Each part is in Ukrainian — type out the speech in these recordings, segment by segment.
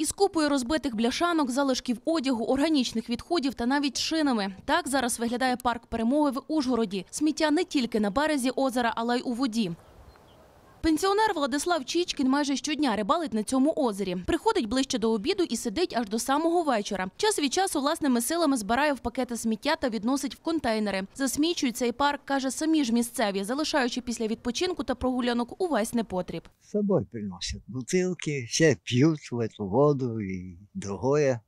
Із купою розбитих бляшанок, залишків одягу, органічних відходів та навіть шинами. Так зараз виглядає парк перемоги в Ужгороді. Сміття не тільки на березі озера, але й у воді. Пенсіонер Владислав Чічкін майже щодня рибалить на цьому озері. Приходить ближче до обіду і сидить аж до самого вечора. Час від часу власними силами збирає в пакети сміття та відносить в контейнери. Засмічують цей парк, каже, самі ж місцеві, залишаючи після відпочинку та прогулянок увесь непотріб. С собой приносят бутылки, все пьют в эту воду и другое.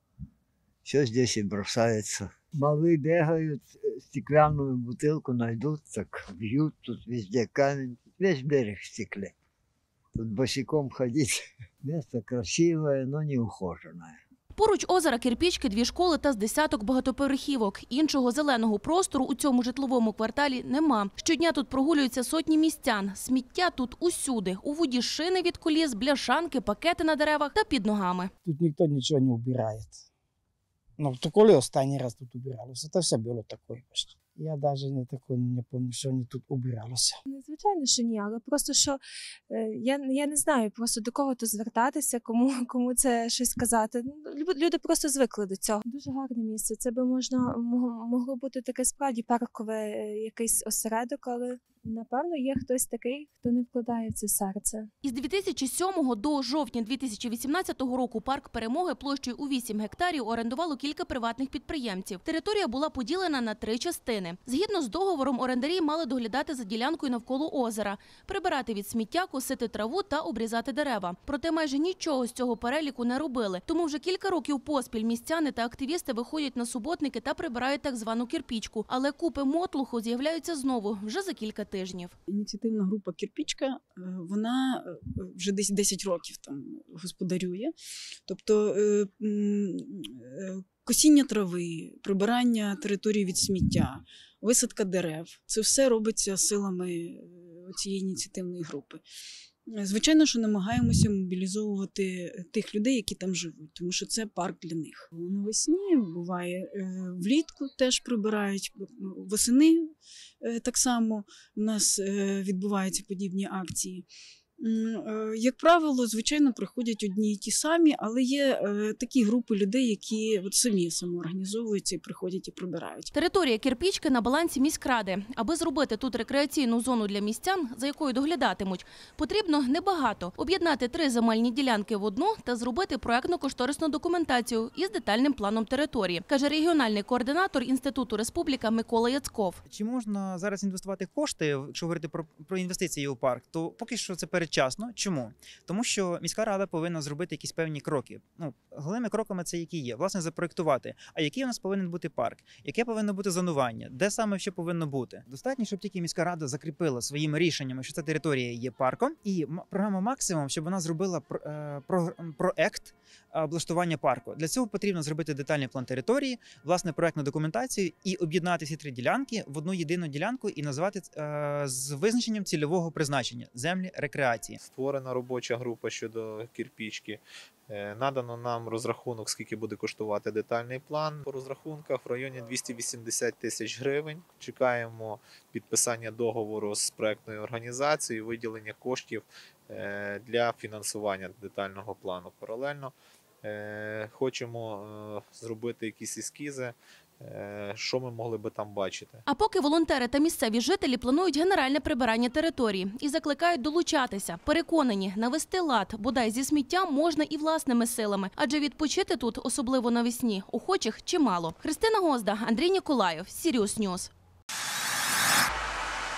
Все здесь и бросается. Малые бегают, э, стеклянную бутылку найдут, так бьют, тут везде камень, весь берег в стекле. Тут босиком ходить. Место красивое, но не ухоженное. Поруч озера Кирпічки, дві школи та з десяток багатоповерхівок. Іншого зеленого простору у цьому житловому кварталі нема. Щодня тут прогулюються сотні містян. Сміття тут усюди. У воді шини від коліс, бляшанки, пакети на деревах та під ногами. Тут ніхто нічого не убирає. Ну, то коли останній раз тут убиралося? Це все було таке почти. Я навіть не тако не пам'ятаю, що вони тут убиралося. Звичайно, що ні, але просто що е, я, я не знаю просто до кого то звертатися, кому, кому це щось казати. Ну, Люди просто звикли до цього. Дуже гарне місце. Це би можна могло бути таке справді паркове е, якийсь осередок, але напевно є хтось такий, хто не вкладає в це серце. Із 2007 до жовтня 2018 року парк перемоги площею у 8 гектарів орендувало кілька приватних підприємців. Територія була поділена на три частини. Згідно з договором, орендарі мали доглядати за ділянкою навколо озера, прибирати від сміття, косити траву та обрізати дерева. Проте майже нічого з цього переліку не робили. Тому вже кілька років поспіль містяни та активісти виходять на суботники та прибирають так звану кірпічку. Але купи мотлуху з'являються знову вже за кілька тижнів. Ініціативна група Кірпічка, е, вона е, вже десь 10 років там господарює. Тобто е, косіння трави, прибирання території від сміття, висадка дерев це все робиться силами цієї ініціативної групи. Звичайно, що намагаємося мобілізовувати тих людей, які там живуть, тому що це парк для них. Навесні буває влітку теж прибирають, восени так само у нас е, відбуваються подібні акції. Е, Як правило, звичайно, приходять одні і ті самі, але є е, такі групи людей, які от самі самоорганізовуються і приходять і прибирають. Територія Кірпічки на балансі міськради. Аби зробити тут рекреаційну зону для містян, за якою доглядатимуть, потрібно небагато об'єднати три земельні ділянки в одну та зробити проектно-кошторисну документацію із детальним планом території, каже регіональний координатор інституту Республіка Микола Яцков. Чи можна зараз інвестувати кошти, якщо говорити про, про інвестиції у парк, то поки що це передчасно. Чому? Тому що міська рада повинна зробити якісь певні кроки. Ну, головними кроками це які є, власне, запроектувати. А який у нас повинен бути парк? Яке повинно бути зонування? Де саме що повинно бути? Достатньо, щоб тільки міська рада закріпила своїми рішеннями, що ця територія є парком, і програма максимум, щоб вона зробила е, про, проект е, облаштування парку. Для цього потрібно зробити детальний план території, власне, проектну документацію і об'єднати всі три ділянки в одну єдину ділянку і назвати е, з визначенням цільового призначення землі рекреації. Створена робоча група щодо кірпічки. Е, Надано нам розрахунок, скільки буде коштувати детальний план. По розрахунках в районі 280 тисяч гривень. Чекаємо підписання договору з проектною організацією, виділення коштів е, для фінансування детального плану. Паралельно е, хочемо зробити якісь ескізи, що ми могли би там бачити. А поки волонтери та місцеві жителі планують генеральне прибирання території і закликають долучатися. Переконані, навести лад бодай зі сміттям можна і власними силами, адже відпочити тут, особливо навесні, охочих чимало. Христина Гозда, Андрій Ніколаєв, Сіріус Ньюс.